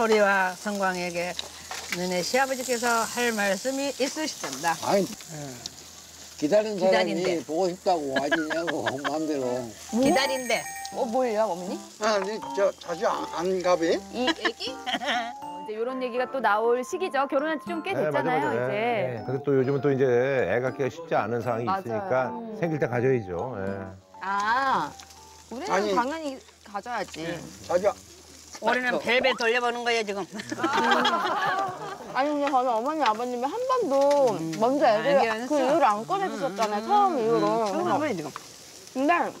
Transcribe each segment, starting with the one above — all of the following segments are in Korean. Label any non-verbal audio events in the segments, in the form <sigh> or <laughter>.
소리와 성광에게 너네 시아버지께서 할 말씀이 있으시단다. 아니 기다린 사람이 기다린대. 보고 싶다고 와지냐고 <laughs> 마음대로. 기다린대. 어 뭐예요 어머니? 아니 저 자주 안, 안 가비? 이 애기? <laughs> 어, 이제 이런 얘기가 또 나올 시기죠. 결혼한 지 좀꽤 네, 맞아, 됐잖아요 맞아. 이제. 네. 근데 또 요즘은 또 이제 애 갖기가 쉽지 않은 상황이 맞아요. 있으니까 생길 때 가져야죠. 예. 아 우리는 아니. 당연히 가져야지. 자주 우리는 벨벨 돌려보는 거예요 지금. 아니 근데 저는 어머니 아버님이 한 번도 먼저 애를 아니었어. 그 이유를 안 꺼내주셨잖아요 처음 이후로. 처음 번이 지금. 근데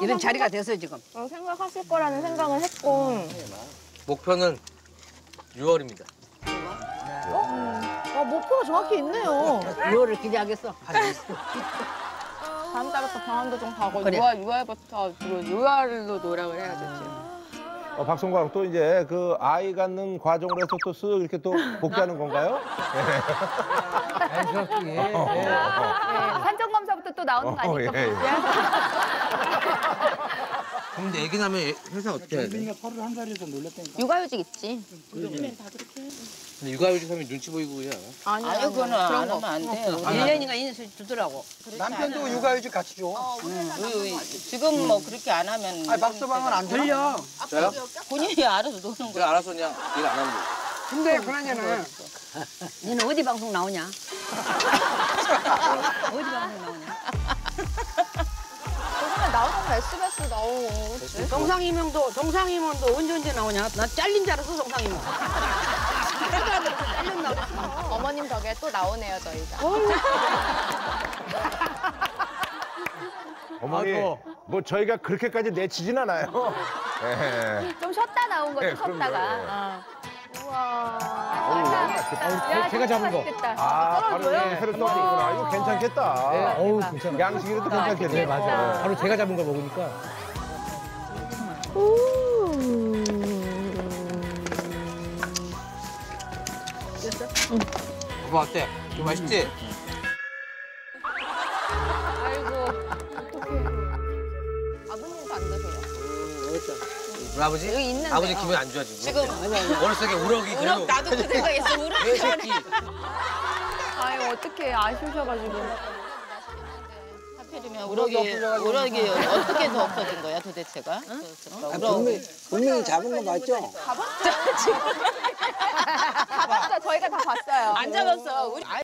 이런 자리가 됐어 지금. 생각- 어, 생각하실 거라는 생각을 했고 목표는 6월입니다. 아 목표가 정확히 있네요. 6월을 기대하겠어. 다음 달부터 강원도 좀 가고 그래. 6월 6월부터 유월로 노력을 해야 되지. 어, 박성광 또 이제 그 아이 갖는 과정으로 해서 또 쓱 이렇게 또 복귀하는 건가요? 자연스럽게. 산정 검사부터 또 나오는 거 어, 아닐까? 예, 예. <laughs> 그럼 근데 애기 나면 회사 어떻게 해야 돼? 하루 한 달에서 놀랬다니까. 육아휴직 있지. 근데 육아휴직 하면 눈치 보이고 그냥. 아니, 아유, 그거는 그런 안거 하면 안 돼요. 1년인가 인수 주더라고. 남편도 육아휴직 같이 줘. 우리 지금 뭐 그렇게 안 하면 아니 박서방은 안 들려. 저요? 본인이 알아서 노는 거야. 알아서 그냥 일 안 하면 돼. 근데 그러냐는 너는 어디 방송 나오냐? <laughs> 어디 방송 나오냐? 요즘에 나오던 SBS 나오고. 그치? 정상이명도 정상이명도 언제 언제 나오냐? 나 잘린 줄 알았어 정상이명. 어머님 덕에 또 나오네요 저희가. <laughs> 어머니, 뭐 저희가 그렇게까지 내치진 않아요. 예. 좀 쉬었다 나온 거죠 네, 쉬었다가. 예. 어. 우와. 어우, 야, 제가 잡은 거. 아, 바로 새로 떠오르구나. 이거 괜찮겠다. 어우, 괜찮아. 양식이라도 괜찮겠네. 네, 맞아. 바로 제가 잡은 거 먹으니까. 오빠 어 때? 좀 맛있지? 아이고. 어떡해. 아버님도 안 드세요. 우리 아버지? 여기 있는데. 아버지 어. 기분 안 좋아 지금. 지금 머릿속에 우럭이 우럭 그리고 나도 그 생각했어. 우럭 내 새끼. 아유 어떡해 아쉬우셔가지고. 하필이면 우럭이 우럭이 어떻게 더 없어진 거야 도대체가? 아, 우럭 분명히, 분명히 잡은 거 맞죠? 가봤죠 <laughs> 저희가 다 봤어요. 안 잡았어. 우리